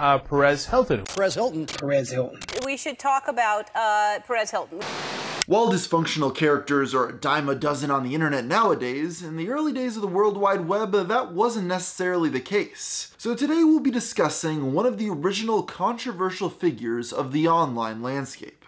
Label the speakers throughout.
Speaker 1: uh, Perez Hilton.
Speaker 2: Perez Hilton. Perez Hilton.
Speaker 3: We should talk about uh, Perez Hilton.
Speaker 4: While dysfunctional characters are a dime a dozen on the internet nowadays, in the early days of the World Wide Web, that wasn't necessarily the case. So today we'll be discussing one of the original controversial figures of the online landscape.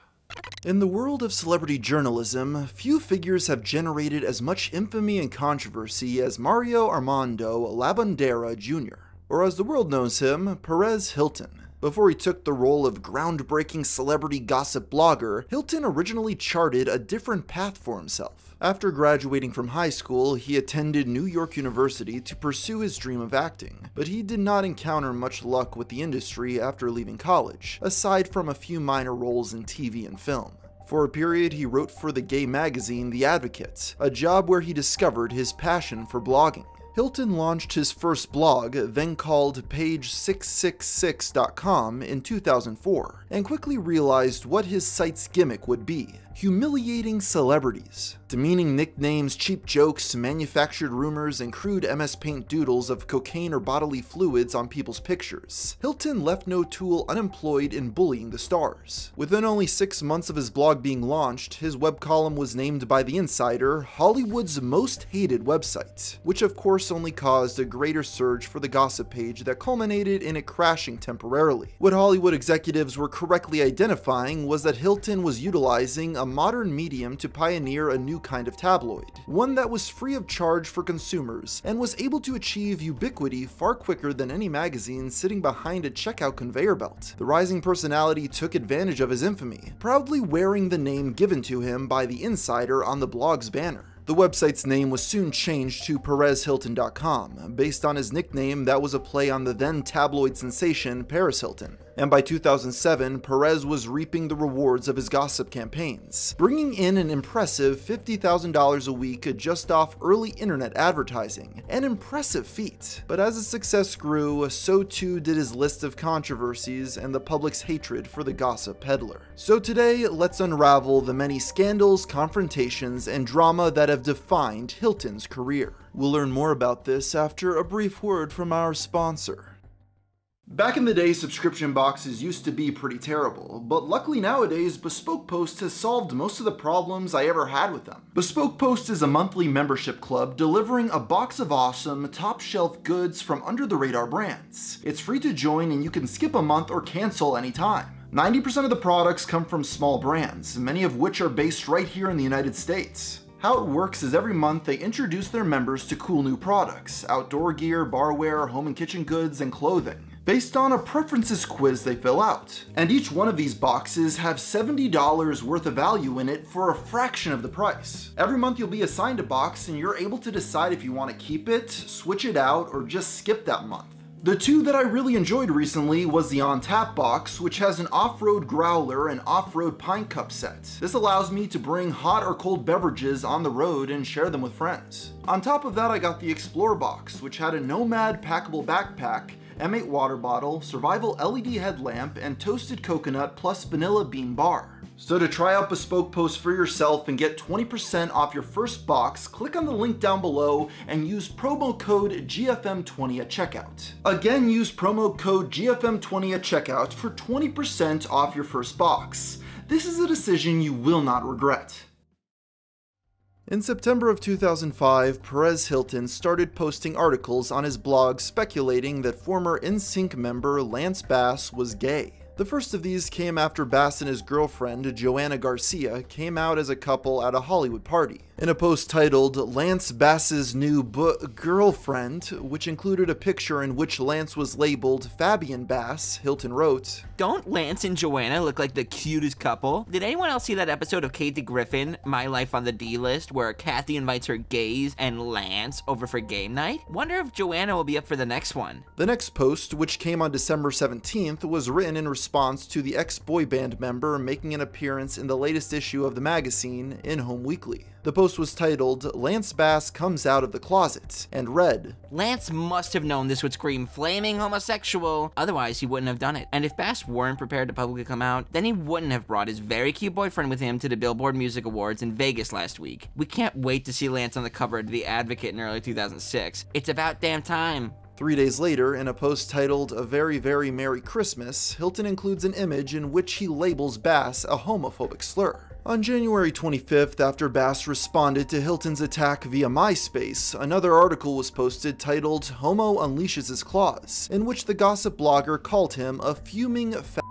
Speaker 4: In the world of celebrity journalism, few figures have generated as much infamy and controversy as Mario Armando Lavandeira Jr., or as the world knows him, Perez Hilton. Before he took the role of groundbreaking celebrity gossip blogger, Hilton originally charted a different path for himself. After graduating from high school, he attended New York University to pursue his dream of acting, but he did not encounter much luck with the industry after leaving college, aside from a few minor roles in TV and film. For a period, he wrote for the gay magazine The Advocate, a job where he discovered his passion for blogging. Hilton launched his first blog, then called Page666.com, in 2004, and quickly realized what his site's gimmick would be humiliating celebrities. Demeaning nicknames, cheap jokes, manufactured rumors, and crude MS Paint doodles of cocaine or bodily fluids on people's pictures. Hilton left no tool unemployed in bullying the stars. Within only six months of his blog being launched, his web column was named by The Insider Hollywood's most hated website, which of course only caused a greater surge for the gossip page that culminated in it crashing temporarily. What Hollywood executives were correctly identifying was that Hilton was utilizing a modern medium to pioneer a new kind of tabloid, one that was free of charge for consumers and was able to achieve ubiquity far quicker than any magazine sitting behind a checkout conveyor belt. The rising personality took advantage of his infamy, proudly wearing the name given to him by the insider on the blog's banner. The website's name was soon changed to PerezHilton.com, based on his nickname that was a play on the then tabloid sensation Paris Hilton. And by 2007, Perez was reaping the rewards of his gossip campaigns, bringing in an impressive $50,000 a week just off early internet advertising, an impressive feat. But as his success grew, so too did his list of controversies and the public's hatred for the gossip peddler. So today, let's unravel the many scandals, confrontations, and drama that have defined Hilton's career. We'll learn more about this after a brief word from our sponsor. Back in the day, subscription boxes used to be pretty terrible, but luckily nowadays, Bespoke Post has solved most of the problems I ever had with them. Bespoke Post is a monthly membership club delivering a box of awesome, top shelf goods from under the radar brands. It's free to join and you can skip a month or cancel anytime. 90% of the products come from small brands, many of which are based right here in the United States. How it works is every month they introduce their members to cool new products, outdoor gear, barware, home and kitchen goods, and clothing based on a preferences quiz they fill out. And each one of these boxes have $70 worth of value in it for a fraction of the price. Every month you'll be assigned a box and you're able to decide if you want to keep it, switch it out, or just skip that month. The two that I really enjoyed recently was the On Tap box, which has an off-road growler and off-road pint cup set. This allows me to bring hot or cold beverages on the road and share them with friends. On top of that, I got the Explore box, which had a Nomad packable backpack M8 water bottle, survival LED headlamp, and toasted coconut plus vanilla bean bar. So to try out Bespoke Post for yourself and get 20% off your first box, click on the link down below and use promo code GFM20 at checkout. Again, use promo code GFM20 at checkout for 20% off your first box. This is a decision you will not regret. In September of 2005, Perez Hilton started posting articles on his blog speculating that former NSYNC member Lance Bass was gay. The first of these came after Bass and his girlfriend, Joanna Garcia, came out as a couple at a Hollywood party. In a post titled Lance Bass's New Girlfriend, which included a picture in which Lance was labeled Fabian Bass, Hilton wrote,
Speaker 5: Don't Lance and Joanna look like the cutest couple? Did anyone else see that episode of Kathy Griffin, My Life on the D List, where Kathy invites her gays and Lance over for game night? Wonder if Joanna will be up for the next one.
Speaker 4: The next post, which came on December 17th, was written in response to the ex-boy band member making an appearance in the latest issue of the magazine, In Home Weekly. The post was titled, Lance Bass Comes Out of the Closet, and read,
Speaker 5: Lance must have known this would scream flaming homosexual, otherwise he wouldn't have done it. And if Bass weren't prepared to publicly come out, then he wouldn't have brought his very cute boyfriend with him to the Billboard Music Awards in Vegas last week. We can't wait to see Lance on the cover of The Advocate in early 2006. It's about damn time.
Speaker 4: Three days later, in a post titled A Very Very Merry Christmas, Hilton includes an image in which he labels Bass a homophobic slur. On January 25th, after Bass responded to Hilton's attack via MySpace, another article was posted titled Homo Unleashes His Claws, in which the gossip blogger called him a fuming fa-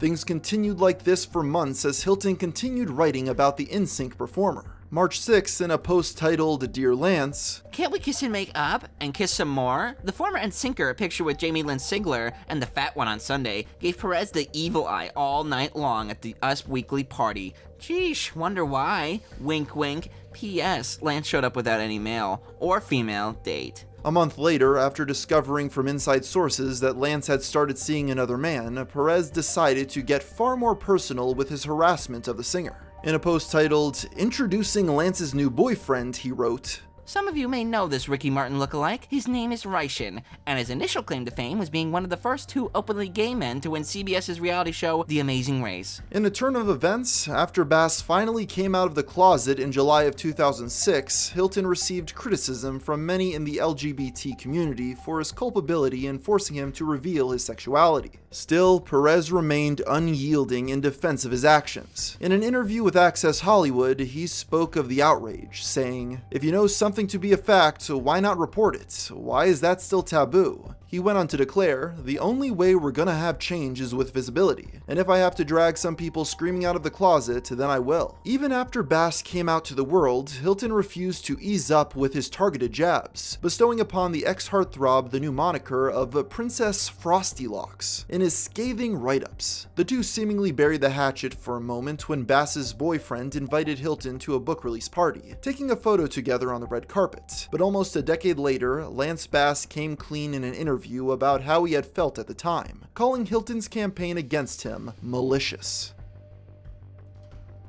Speaker 4: Things continued like this for months as Hilton continued writing about the NSYNC performer. March 6th, in a post titled Dear Lance,
Speaker 5: Can't we kiss and make up and kiss some more? The former NSYNCer, a picture with Jamie Lynn Sigler and the fat one on Sunday, gave Perez the evil eye all night long at the Us Weekly party. Geesh, wonder why. Wink wink. P.S. Lance showed up without any male or female date.
Speaker 4: A month later, after discovering from inside sources that Lance had started seeing another man, Perez decided to get far more personal with his harassment of the singer. In a post titled, Introducing Lance's New Boyfriend, he wrote,
Speaker 5: Some of you may know this Ricky Martin lookalike. His name is Reichen, and his initial claim to fame was being one of the first two openly gay men to win CBS's reality show, The Amazing Race.
Speaker 4: In a turn of events, after Bass finally came out of the closet in July of 2006, Hilton received criticism from many in the LGBT community for his culpability in forcing him to reveal his sexuality. Still, Perez remained unyielding in defense of his actions. In an interview with Access Hollywood, he spoke of the outrage, saying, If you know something to be a fact, why not report it? Why is that still taboo? He went on to declare, The only way we're gonna have change is with visibility, and if I have to drag some people screaming out of the closet, then I will. Even after Bass came out to the world, Hilton refused to ease up with his targeted jabs, bestowing upon the ex heartthrob the new moniker of Princess Frosty Locks in his scathing write ups. The two seemingly buried the hatchet for a moment when Bass's boyfriend invited Hilton to a book release party, taking a photo together on the red carpet. But almost a decade later, Lance Bass came clean in an interview about how he had felt at the time, calling Hilton's campaign against him malicious.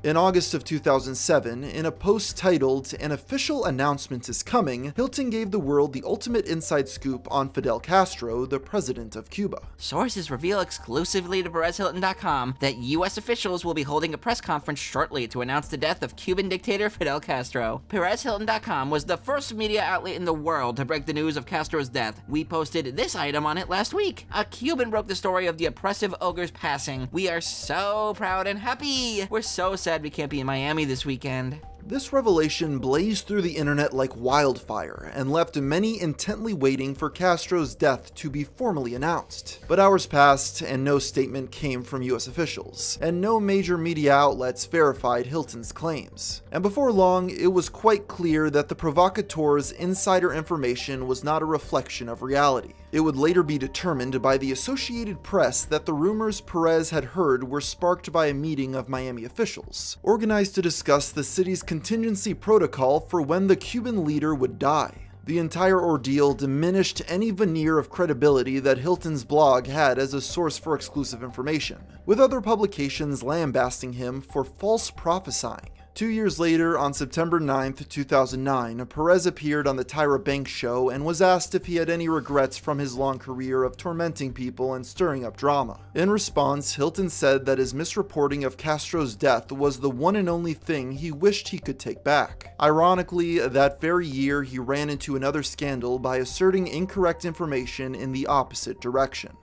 Speaker 4: In August of 2007, in a post titled An Official Announcement is Coming, Hilton gave the world the ultimate inside scoop on Fidel Castro, the president of Cuba.
Speaker 5: Sources reveal exclusively to PerezHilton.com that U.S. officials will be holding a press conference shortly to announce the death of Cuban dictator Fidel Castro. PerezHilton.com was the first media outlet in the world to break the news of Castro's death. We posted this item on it last week. A Cuban broke the story of the oppressive ogre's passing. We are so proud and happy. We're so sad we can't be in Miami this weekend.
Speaker 4: This revelation blazed through the internet like wildfire and left many intently waiting for Castro's death to be formally announced. But hours passed and no statement came from US officials, and no major media outlets verified Hilton's claims. And before long, it was quite clear that the provocateur's insider information was not a reflection of reality. It would later be determined by the Associated Press that the rumors Perez had heard were sparked by a meeting of Miami officials, organized to discuss the city's contingency protocol for when the Cuban leader would die. The entire ordeal diminished any veneer of credibility that Hilton's blog had as a source for exclusive information, with other publications lambasting him for false prophesying. Two years later, on September 9, 2009, Perez appeared on the Tyra Banks show and was asked if he had any regrets from his long career of tormenting people and stirring up drama. In response, Hilton said that his misreporting of Castro's death was the one and only thing he wished he could take back. Ironically, that very year he ran into another scandal by asserting incorrect information in the opposite direction.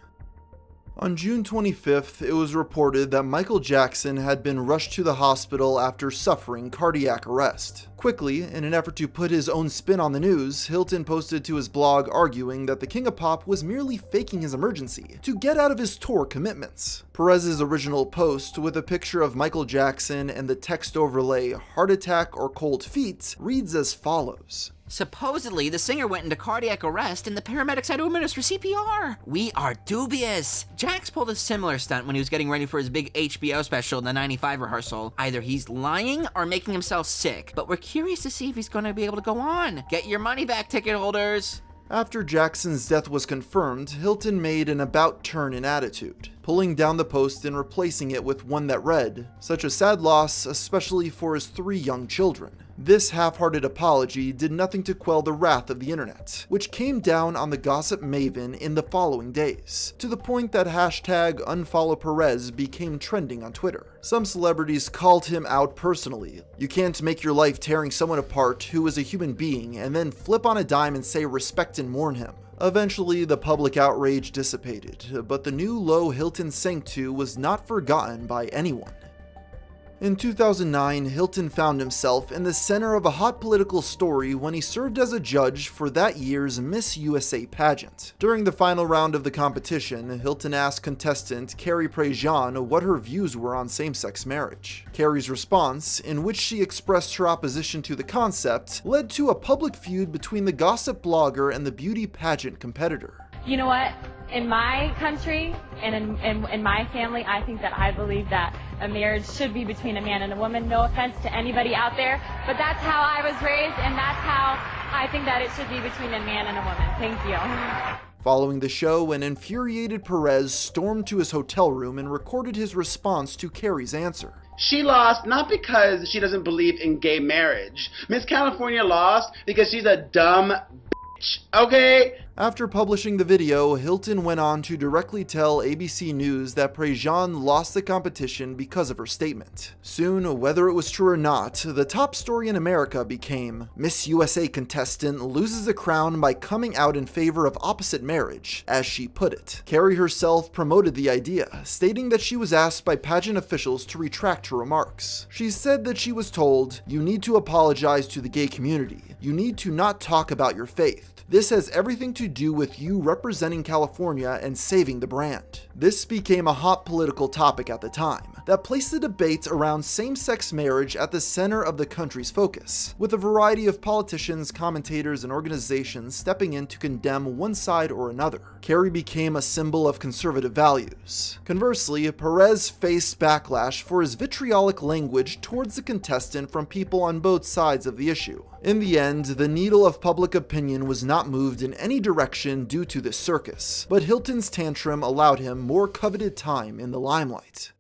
Speaker 4: On June 25th, it was reported that Michael Jackson had been rushed to the hospital after suffering cardiac arrest. Quickly, in an effort to put his own spin on the news, Hilton posted to his blog arguing that the King of Pop was merely faking his emergency to get out of his tour commitments. Perez's original post, with a picture of Michael Jackson and the text overlay heart attack or cold feet, reads as follows.
Speaker 5: Supposedly, the singer went into cardiac arrest and the paramedics had to administer CPR. We are dubious. Jax pulled a similar stunt when he was getting ready for his big HBO special, in the 95 rehearsal. Either he's lying or making himself sick, but we're curious to see if he's going to be able to go on. Get your money back, ticket holders.
Speaker 4: After Jackson's death was confirmed, Hilton made an about turn in attitude, pulling down the post and replacing it with one that read, Such a sad loss, especially for his three young children. This half-hearted apology did nothing to quell the wrath of the internet, which came down on the gossip maven in the following days, to the point that hashtag unfollowperez became trending on Twitter. Some celebrities called him out personally. You can't make your life tearing someone apart who is a human being and then flip on a dime and say respect and mourn him. Eventually, the public outrage dissipated, but the new low Hilton sank to was not forgotten by anyone. In 2009, Hilton found himself in the center of a hot political story when he served as a judge for that year's Miss USA pageant. During the final round of the competition, Hilton asked contestant Carrie Prejean what her views were on same-sex marriage. Carrie's response, in which she expressed her opposition to the concept, led to a public feud between the gossip blogger and the beauty pageant competitor.
Speaker 1: You know what? In my country and in, in, in my family, I think that I believe that a marriage should be between a man and a woman. No offense to anybody out there, but that's how I was raised, and that's how I think that it should be between a man and a woman. Thank you.
Speaker 4: Following the show, an infuriated Perez stormed to his hotel room and recorded his response to Carrie's answer.
Speaker 2: She lost not because she doesn't believe in gay marriage. Miss California lost because she's a dumb bitch, okay?
Speaker 4: After publishing the video, Hilton went on to directly tell ABC News that Prejean lost the competition because of her statement. Soon, whether it was true or not, the top story in America became Miss USA contestant loses a crown by coming out in favor of opposite marriage, as she put it. Carrie herself promoted the idea, stating that she was asked by pageant officials to retract her remarks. She said that she was told, you need to apologize to the gay community. You need to not talk about your faith. This has everything to do with you representing California and saving the brand. This became a hot political topic at the time that placed the debates around same-sex marriage at the center of the country's focus, with a variety of politicians, commentators, and organizations stepping in to condemn one side or another. Carrie became a symbol of conservative values. Conversely, Perez faced backlash for his vitriolic language towards the contestant from people on both sides of the issue. In the end, the needle of public opinion was not moved in any direction due to this circus, but Hilton's tantrum allowed him more coveted time in the limelight.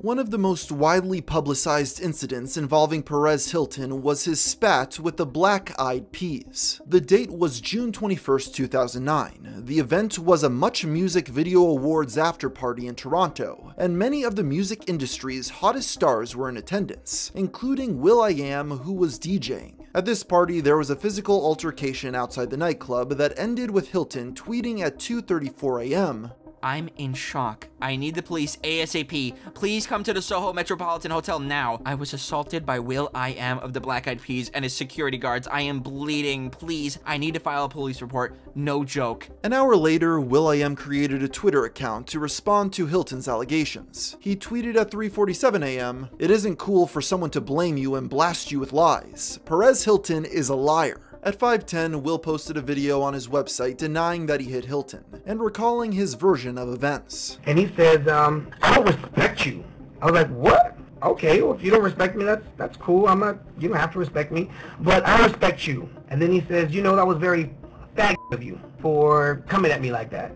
Speaker 4: One of the most widely publicized incidents involving Perez Hilton was his spat with the Black Eyed Peas. The date was June 21, 2009. The event was a Much Music Video Awards after party in Toronto, and many of the music industry's hottest stars were in attendance, including will.i.am who was DJing. At this party, there was a physical altercation outside the nightclub that ended with Hilton tweeting at 2.34 am,
Speaker 5: I'm in shock. I need the police ASAP. Please come to the Soho Metropolitan Hotel now. I was assaulted by will.i.am of the Black Eyed Peas and his security guards. I am bleeding. Please, I need to file a police report. No joke.
Speaker 4: An hour later, will.i.am created a Twitter account to respond to Hilton's allegations. He tweeted at 3.47 am, It isn't cool for someone to blame you and blast you with lies. Perez Hilton is a liar. At 510, Will posted a video on his website denying that he hit Hilton and recalling his version of events.
Speaker 6: And he says, um, I don't respect you. I was like, what? Okay, well, if you don't respect me, that's that's cool. I'm not, you don't have to respect me, but I respect you. And then he says, you know, that was very fag of you for coming at me like that.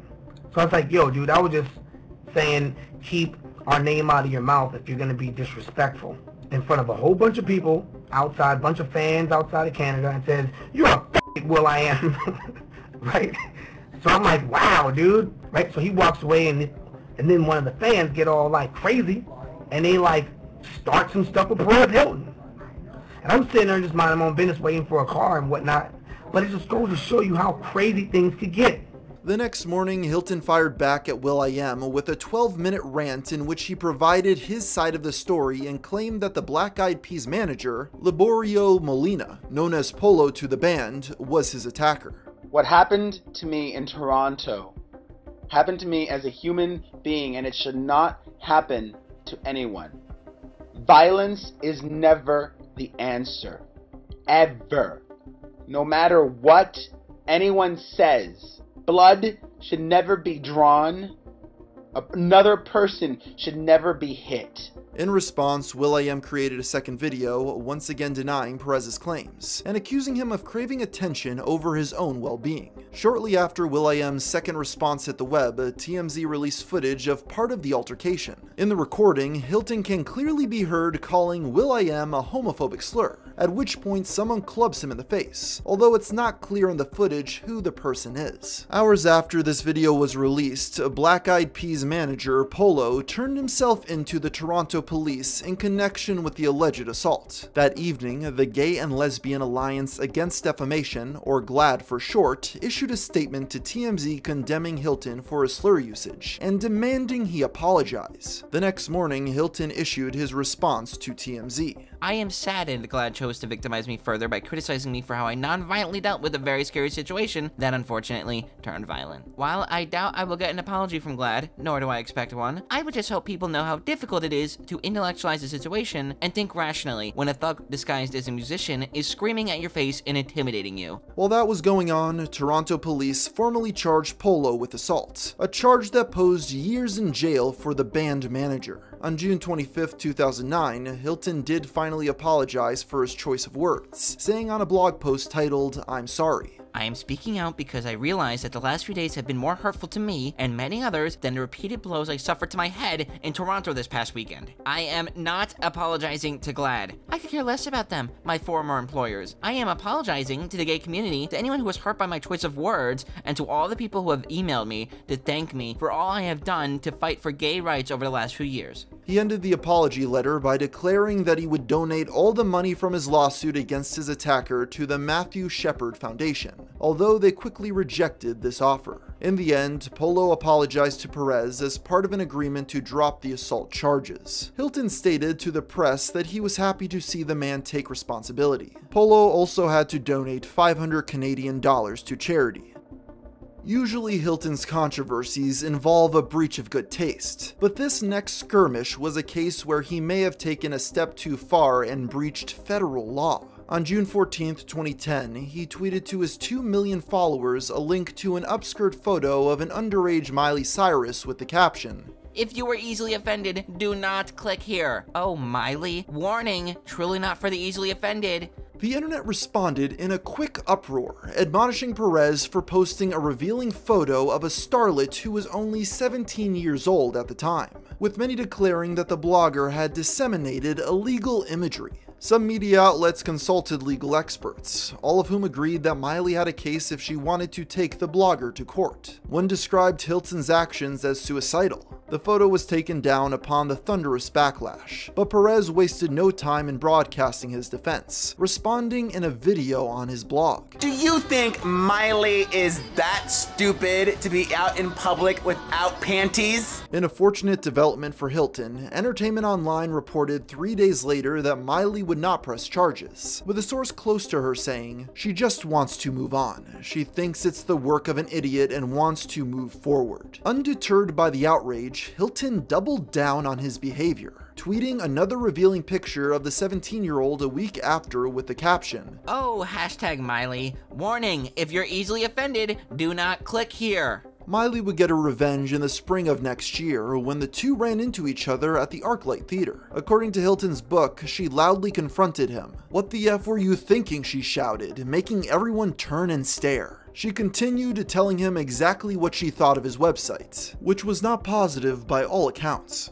Speaker 6: So I was like, yo, dude, I was just saying, keep our name out of your mouth if you're going to be disrespectful in front of a whole bunch of people outside, bunch of fans outside of Canada, and says, "You're a will.i.am," right? So I'm like, "Wow, dude!" Right? So he walks away, and and then one of the fans get all like crazy, and they like start some stuff with Perez Hilton, and I'm sitting there just minding my own business, waiting for a car and whatnot. But it just goes to show you how crazy things could get.
Speaker 4: The next morning, Hilton fired back at will.i.am with a 12-minute rant in which he provided his side of the story and claimed that the Black Eyed Peas manager, Liborio Molina, known as Polo to the band, was his attacker.
Speaker 2: What happened to me in Toronto happened to me as a human being, and it should not happen to anyone. Violence is never the answer. Ever. No matter what anyone says, blood should never be drawn. Another person should never be hit.
Speaker 4: In response, will.i.am created a second video, once again denying Perez's claims, and accusing him of craving attention over his own well-being. Shortly after will.i.am's second response hit the web, TMZ released footage of part of the altercation. In the recording, Hilton can clearly be heard calling will.i.am a homophobic slur, at which point someone clubs him in the face, although it's not clear in the footage who the person is. Hours after this video was released, Black Eyed Peas manager, Polo, turned himself into the Toronto Police in connection with the alleged assault. That evening, the Gay and Lesbian Alliance Against Defamation, or GLAAD for short, issued a statement to TMZ condemning Hilton for his slur usage and demanding he apologize. The next morning, Hilton issued his response to TMZ.
Speaker 5: I am saddened GLAAD chose to victimize me further by criticizing me for how I non-violently dealt with a very scary situation that unfortunately turned violent. While I doubt I will get an apology from GLAAD, nor do I expect one, I would just hope people know how difficult it is to intellectualize the situation and think rationally when a thug disguised as a musician is screaming at your face and intimidating you.
Speaker 4: While that was going on, Toronto police formally charged Polo with assault, a charge that posed years in jail for the band manager. On June 25, 2009, Hilton did finally apologize for his choice of words, saying on a blog post titled, I'm sorry.
Speaker 5: I am speaking out because I realize that the last few days have been more hurtful to me and many others than the repeated blows I suffered to my head in Toronto this past weekend. I am not apologizing to GLAAD. I could care less about them, my former employers. I am apologizing to the gay community, to anyone who was hurt by my choice of words, and to all the people who have emailed me to thank me for all I have done to fight for gay rights over the last few years.
Speaker 4: He ended the apology letter by declaring that he would donate all the money from his lawsuit against his attacker to the Matthew Shepard Foundation, although they quickly rejected this offer. In the end, Polo apologized to Perez as part of an agreement to drop the assault charges. Hilton stated to the press that he was happy to see the man take responsibility. Polo also had to donate 500 Canadian dollars to charity. Usually Hilton's controversies involve a breach of good taste, but this next skirmish was a case where he may have taken a step too far and breached federal law. On June 14, 2010, he tweeted to his 2 million followers a link to an upskirt photo of an underage Miley Cyrus with the caption,
Speaker 5: if you were easily offended, do not click here. Oh, Miley. Warning, truly not for the easily offended.
Speaker 4: The internet responded in a quick uproar, admonishing Perez for posting a revealing photo of a starlet who was only 17 years old at the time, with many declaring that the blogger had disseminated illegal imagery. Some media outlets consulted legal experts, all of whom agreed that Miley had a case if she wanted to take the blogger to court. One described Hilton's actions as suicidal. The photo was taken down upon the thunderous backlash, but Perez wasted no time in broadcasting his defense, responding in a video on his blog.
Speaker 7: Do you think Miley is that stupid to be out in public without panties?
Speaker 4: In a fortunate development for Hilton, Entertainment Online reported three days later that Miley would not press charges, with a source close to her saying, she just wants to move on. She thinks it's the work of an idiot and wants to move forward. Undeterred by the outrage, Hilton doubled down on his behavior, tweeting another revealing picture of the 17 year old a week after with the caption
Speaker 5: Oh, hashtag Miley. Warning, if you're easily offended, do not click here.
Speaker 4: Miley would get her revenge in the spring of next year when the two ran into each other at the Arclight Theater. According to Hilton's book, she loudly confronted him. What the F were you thinking, she shouted, making everyone turn and stare. She continued telling him exactly what she thought of his website, which was not positive by all accounts.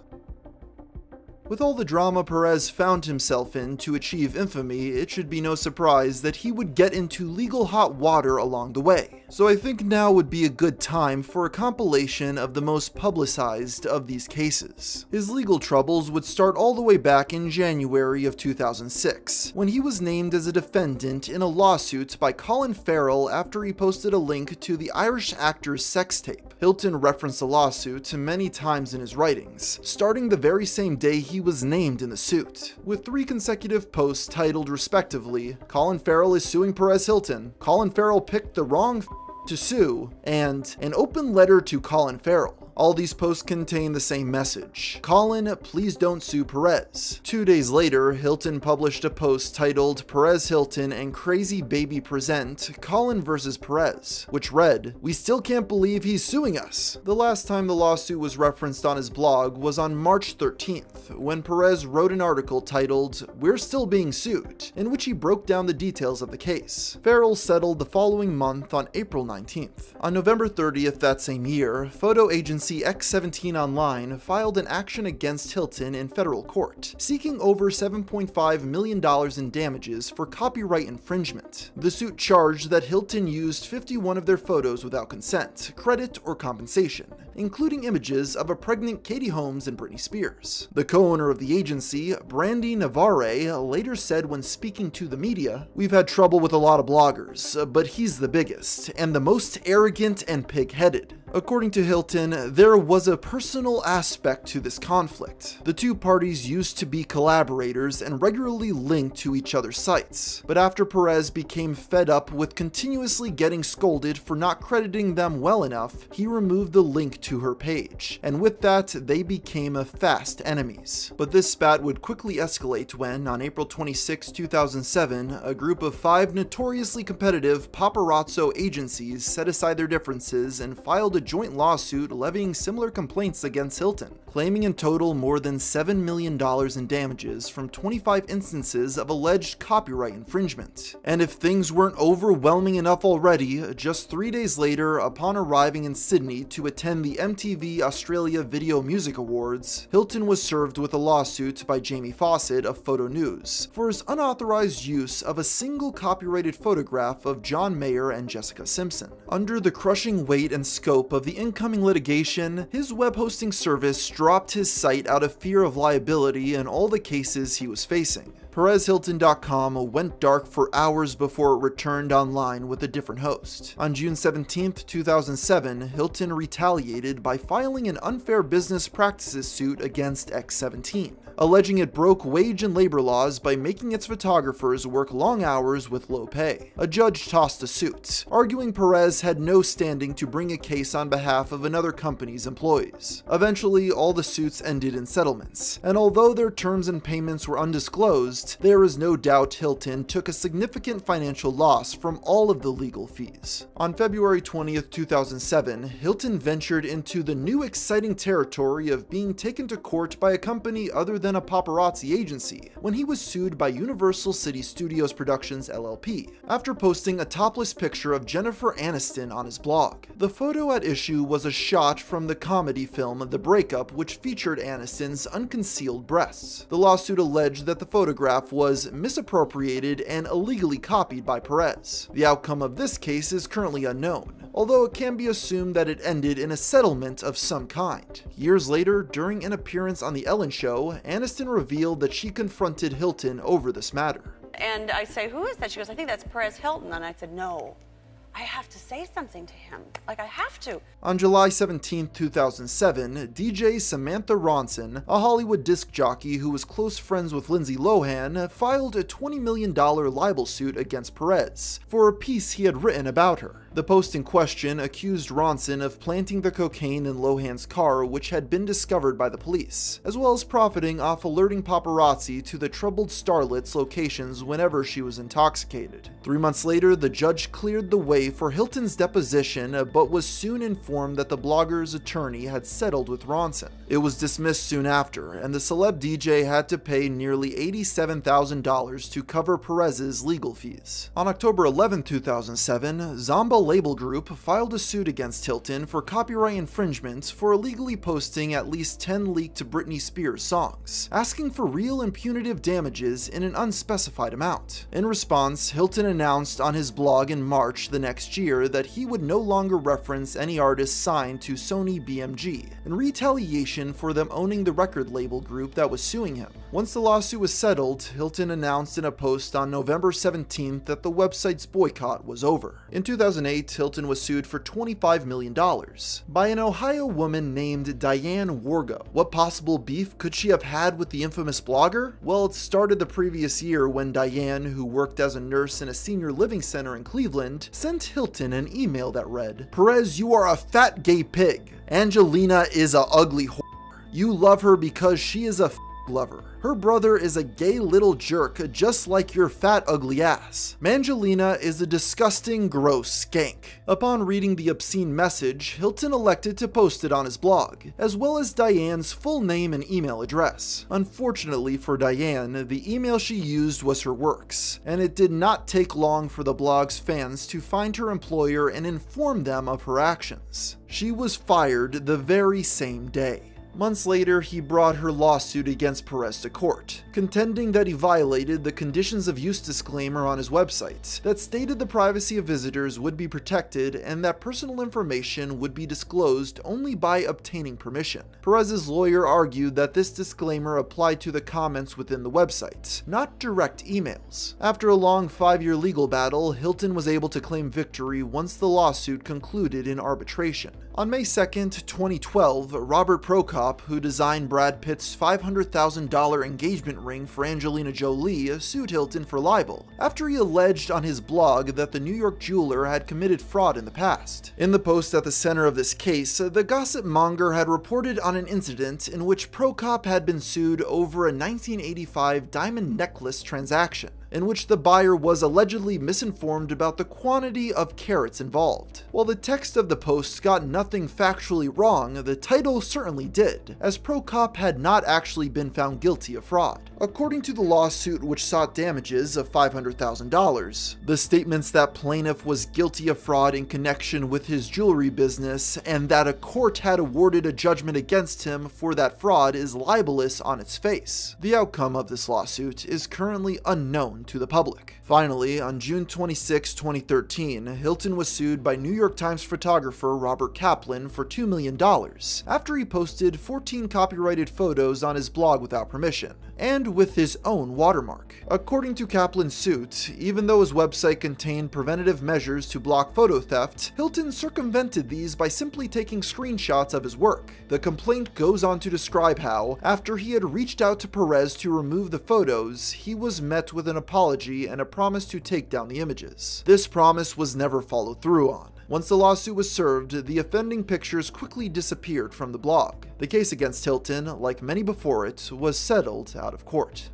Speaker 4: With all the drama Perez found himself in to achieve infamy, it should be no surprise that he would get into legal hot water along the way. So I think now would be a good time for a compilation of the most publicized of these cases. His legal troubles would start all the way back in January of 2006, when he was named as a defendant in a lawsuit by Colin Farrell after he posted a link to the Irish actor's sex tape. Hilton referenced the lawsuit to many times in his writings, starting the very same day he was named in the suit. With three consecutive posts titled respectively, Colin Farrell is suing Perez Hilton, Colin Farrell picked the wrong to sue, and an open letter to Colin Farrell. All these posts contain the same message. Colin, please don't sue Perez. Two days later, Hilton published a post titled Perez Hilton and Crazy Baby Present Colin vs. Perez, which read, We still can't believe he's suing us. The last time the lawsuit was referenced on his blog was on March 13th, when Perez wrote an article titled We're Still Being Sued, in which he broke down the details of the case. Farrell settled the following month on April 19th. On November 30th that same year, photo agency agency X17 Online filed an action against Hilton in federal court, seeking over $7.5 million in damages for copyright infringement. The suit charged that Hilton used 51 of their photos without consent, credit, or compensation, including images of a pregnant Katie Holmes and Britney Spears. The co-owner of the agency, Brandy Navarre, later said when speaking to the media, We've had trouble with a lot of bloggers, but he's the biggest, and the most arrogant and pig-headed. According to Hilton, there was a personal aspect to this conflict. The two parties used to be collaborators and regularly linked to each other's sites, but after Perez became fed up with continuously getting scolded for not crediting them well enough, he removed the link to her page, and with that, they became fast enemies. But this spat would quickly escalate when, on April 26, 2007, a group of five notoriously competitive paparazzo agencies set aside their differences and filed a joint lawsuit levying similar complaints against Hilton, claiming in total more than $7 million in damages from 25 instances of alleged copyright infringement. And if things weren't overwhelming enough already, just three days later, upon arriving in Sydney to attend the MTV Australia Video Music Awards, Hilton was served with a lawsuit by Jamie Fawcett of Photo News for his unauthorized use of a single copyrighted photograph of John Mayer and Jessica Simpson. Under the crushing weight and scope of the incoming litigation, his web hosting service dropped his site out of fear of liability in all the cases he was facing. PerezHilton.com went dark for hours before it returned online with a different host. On June 17, 2007, Hilton retaliated by filing an unfair business practices suit against X17, alleging it broke wage and labor laws by making its photographers work long hours with low pay. A judge tossed the suit, arguing Perez had no standing to bring a case on behalf of another company's employees. Eventually, all the suits ended in settlements, and although their terms and payments were undisclosed, there is no doubt Hilton took a significant financial loss from all of the legal fees. On February 20th, 2007, Hilton ventured into the new exciting territory of being taken to court by a company other than a paparazzi agency when he was sued by Universal City Studios Productions LLP after posting a topless picture of Jennifer Aniston on his blog. The photo at issue was a shot from the comedy film The Breakup which featured Aniston's unconcealed breasts. The lawsuit alleged that the photograph was misappropriated and illegally copied by Perez. The outcome of this case is currently unknown, although it can be assumed that it ended in a settlement of some kind. Years later, during an appearance on The Ellen Show, Aniston revealed that she confronted Hilton over this matter.
Speaker 3: And I say, who is that? She goes, I think that's Perez Hilton. And I said, no, I have to say something to him. Like, I have to.
Speaker 4: On July 17, 2007, DJ Samantha Ronson, a Hollywood disc jockey who was close friends with Lindsay Lohan, filed a $20 million libel suit against Perez for a piece he had written about her. The post in question accused Ronson of planting the cocaine in Lohan's car, which had been discovered by the police, as well as profiting off alerting paparazzi to the troubled starlet's locations whenever she was intoxicated. Three months later, the judge cleared the way for Hilton's deposition, uh, but was soon informed that the blogger's attorney had settled with Ronson. It was dismissed soon after, and the celeb DJ had to pay nearly $87,000 to cover Perez's legal fees. On October 11, 2007, Zomba Label Group filed a suit against Hilton for copyright infringement for illegally posting at least 10 leaked to Britney Spears songs, asking for real and punitive damages in an unspecified amount. In response, Hilton announced on his blog in March the next year that he would no longer reference any artists signed to Sony BMG, in retaliation for them owning the record label group that was suing him. Once the lawsuit was settled, Hilton announced in a post on November 17th that the website's boycott was over. In 2008, Hilton was sued for $25 million by an Ohio woman named Diane Wargo. What possible beef could she have had with the infamous blogger? Well, it started the previous year when Diane, who worked as a nurse in a senior living center in Cleveland, sent Hilton an email that read, Perez, you are a fat gay pig. Angelina is a ugly whore. You love her because she is a Glover. Her brother is a gay little jerk just like your fat ugly ass. Mangelina is a disgusting, gross skank. Upon reading the obscene message, Hilton elected to post it on his blog, as well as Diane's full name and email address. Unfortunately for Diane, the email she used was her works, and it did not take long for the blog's fans to find her employer and inform them of her actions. She was fired the very same day. Months later, he brought her lawsuit against Perez to court, contending that he violated the conditions of use disclaimer on his website that stated the privacy of visitors would be protected and that personal information would be disclosed only by obtaining permission. Perez's lawyer argued that this disclaimer applied to the comments within the website, not direct emails. After a long five-year legal battle, Hilton was able to claim victory once the lawsuit concluded in arbitration. On May 2nd, 2012, Robert Prokop, who designed Brad Pitt's $500,000 engagement ring for Angelina Jolie, sued Hilton for libel, after he alleged on his blog that the New York jeweler had committed fraud in the past. In the post at the center of this case, the gossip monger had reported on an incident in which Prokop had been sued over a 1985 diamond necklace transaction in which the buyer was allegedly misinformed about the quantity of carats involved. While the text of the post got nothing factually wrong, the title certainly did, as Prokop had not actually been found guilty of fraud. According to the lawsuit which sought damages of $500,000, the statements that plaintiff was guilty of fraud in connection with his jewelry business and that a court had awarded a judgment against him for that fraud is libelous on its face. The outcome of this lawsuit is currently unknown to the public. Finally, on June 26, 2013, Hilton was sued by New York Times photographer Robert Kaplan for $2 million after he posted 14 copyrighted photos on his blog without permission, and with his own watermark. According to Kaplan's suit, even though his website contained preventative measures to block photo theft, Hilton circumvented these by simply taking screenshots of his work. The complaint goes on to describe how, after he had reached out to Perez to remove the photos, he was met with an apology and a promise to take down the images. This promise was never followed through on. Once the lawsuit was served, the offending pictures quickly disappeared from the blog. The case against Hilton, like many before it, was settled out of court.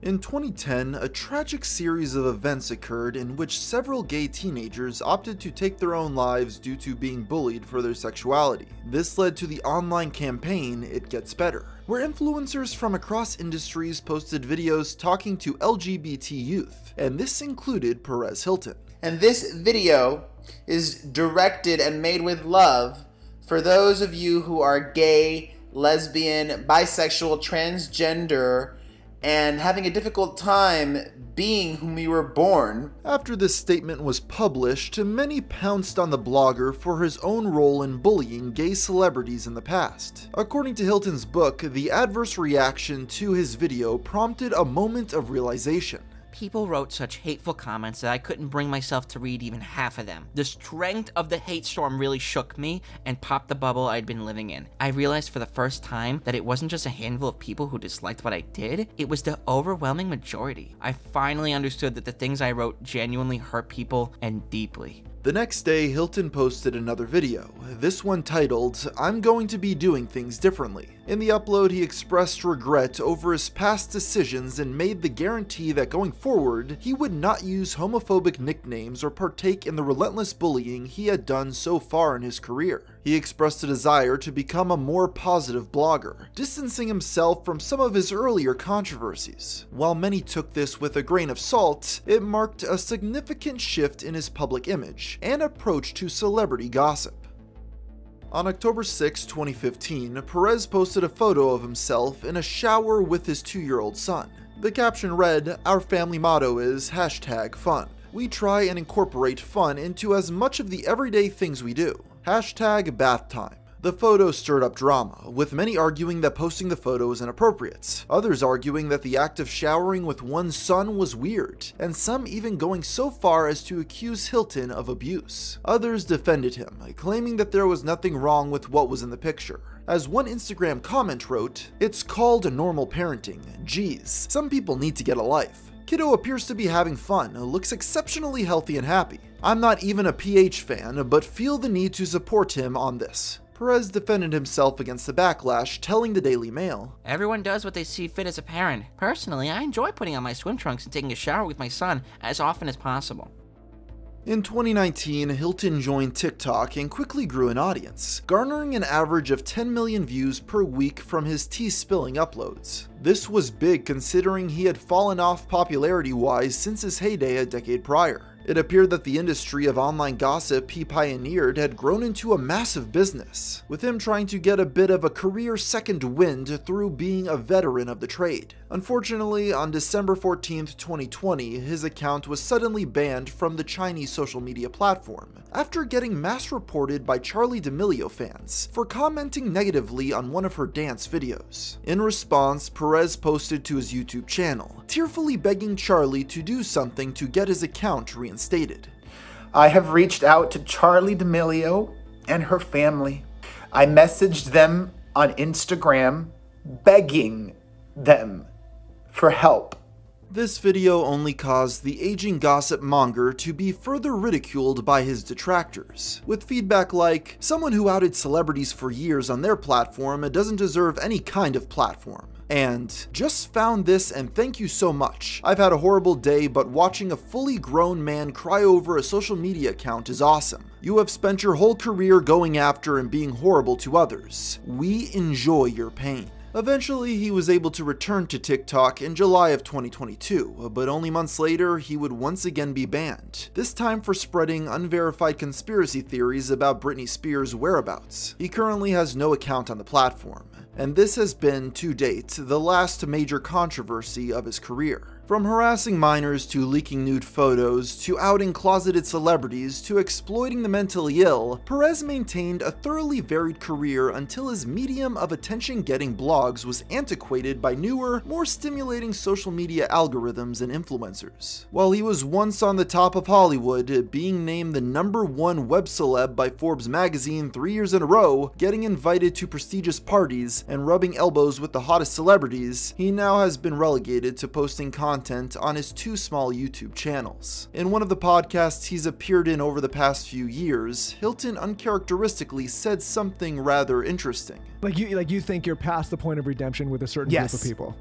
Speaker 4: In 2010, a tragic series of events occurred in which several gay teenagers opted to take their own lives due to being bullied for their sexuality. This led to the online campaign It Gets Better, where influencers from across industries posted videos talking to LGBT youth, and this included Perez Hilton.
Speaker 2: And this video is directed and made with love for those of you who are gay, lesbian, bisexual, transgender, and having a difficult time being whom we were born.
Speaker 4: After this statement was published, many pounced on the blogger for his own role in bullying gay celebrities in the past. According to Hilton's book, the adverse reaction to his video prompted a moment of realization.
Speaker 5: People wrote such hateful comments that I couldn't bring myself to read even half of them. The strength of the hate storm really shook me and popped the bubble I'd been living in. I realized for the first time that it wasn't just a handful of people who disliked what I did, it was the overwhelming majority. I finally understood that the things I wrote genuinely hurt people and deeply.
Speaker 4: The next day, Hilton posted another video, this one titled, I'm going to be doing things differently. In the upload, he expressed regret over his past decisions and made the guarantee that going forward, he would not use homophobic nicknames or partake in the relentless bullying he had done so far in his career. He expressed a desire to become a more positive blogger, distancing himself from some of his earlier controversies. While many took this with a grain of salt, it marked a significant shift in his public image and approach to celebrity gossip. On October 6, 2015, Perez posted a photo of himself in a shower with his two-year-old son. The caption read, Our family motto is hashtag fun. We try and incorporate fun into as much of the everyday things we do. Hashtag bath time. The photo stirred up drama, with many arguing that posting the photo was inappropriate, others arguing that the act of showering with one's son was weird, and some even going so far as to accuse Hilton of abuse. Others defended him, claiming that there was nothing wrong with what was in the picture. As one Instagram comment wrote, It's called normal parenting. Geez, some people need to get a life. Kiddo appears to be having fun, looks exceptionally healthy and happy. I'm not even a PH fan, but feel the need to support him on this. Perez defended himself against the backlash, telling the Daily Mail,
Speaker 5: Everyone does what they see fit as a parent. Personally, I enjoy putting on my swim trunks and taking a shower with my son as often as possible.
Speaker 4: In 2019, Hilton joined TikTok and quickly grew an audience, garnering an average of 10 million views per week from his tea spilling uploads. This was big considering he had fallen off popularity wise since his heyday a decade prior. It appeared that the industry of online gossip he pioneered had grown into a massive business, with him trying to get a bit of a career second wind through being a veteran of the trade. Unfortunately, on December 14, 2020, his account was suddenly banned from the Chinese social media platform, after getting mass reported by Charli D'Amelio fans for commenting negatively on one of her dance videos. In response, Perez posted to his YouTube channel, tearfully begging Charli to do something to get his account reinstated.
Speaker 7: I have reached out to Charli D'Amelio and her family. I messaged them on Instagram begging them for help.
Speaker 4: This video only caused the aging gossip monger to be further ridiculed by his detractors, with feedback like, someone who outed celebrities for years on their platform doesn't deserve any kind of platform. And just found this and thank you so much. I've had a horrible day, but watching a fully grown man cry over a social media account is awesome. You have spent your whole career going after and being horrible to others. We enjoy your pain. Eventually, he was able to return to TikTok in July of 2022, but only months later, he would once again be banned, this time for spreading unverified conspiracy theories about Britney Spears' whereabouts. He currently has no account on the platform, and this has been, to date, the last major controversy of his career. From harassing minors to leaking nude photos, to outing closeted celebrities, to exploiting the mentally ill, Perez maintained a thoroughly varied career until his medium of attention-getting blogs was antiquated by newer, more stimulating social media algorithms and influencers. While he was once on the top of Hollywood, being named the number one web celeb by Forbes magazine three years in a row, getting invited to prestigious parties, and rubbing elbows with the hottest celebrities, he now has been relegated to posting content content on his two small YouTube channels. In one of the podcasts he's appeared in over the past few years, Hilton uncharacteristically said something rather interesting.
Speaker 8: Like you, like you think you're past the point of redemption with a certain
Speaker 9: Yes.
Speaker 8: group of people.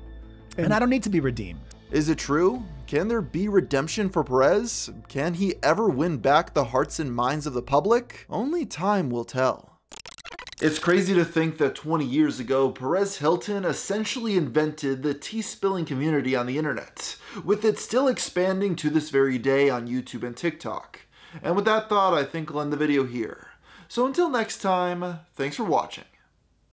Speaker 9: And I don't need to be redeemed.
Speaker 4: Is it true? Can there be redemption for Perez? Can he ever win back the hearts and minds of the public? Only time will tell. It's crazy to think that 20 years ago, Perez Hilton essentially invented the tea spilling community on the internet, with it still expanding to this very day on YouTube and TikTok. And with that thought, I think I'll end the video here. So until next time, thanks for watching.